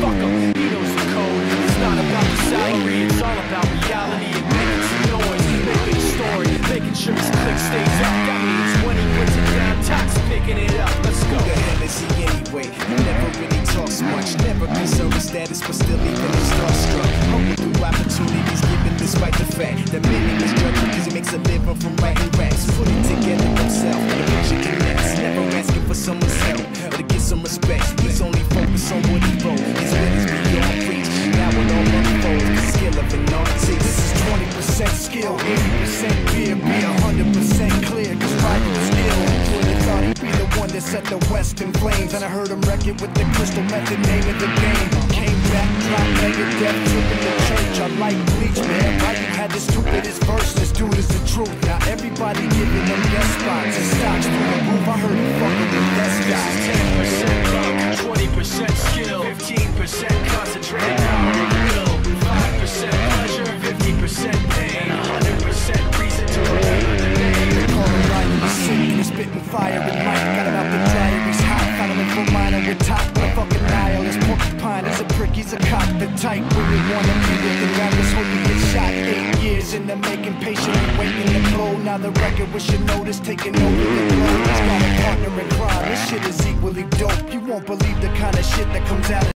fuck him, he knows the code. It's not about the salary, it's all about reality and making some noise, making a story, making sure his click stays up. That means when he puts it down, Tox picking it up. Let's go. Who the hell is he anyway? Never really talks much, never with status, but still even is starstruck. Humble through opportunities given despite the fact that many misjudge him because he makes a living from writing raps. Putting together himself, the picture connects. Never asking for someone's help or to get some respect. He's set the West in flames? And I heard him wreck it with the crystal method, name of the game. Came back, dropped Megadeth, tripping the church. I like bleach, man. You had the stupidest verse? He's a cop, the type where you wanna be with the rappers, hope he gets shot. Eight years in the making, patiently waiting to blow. Now the record with your notice taking over the globe. He's got a partner in crime, this shit is equally dope. You won't believe the kind of shit that comes out.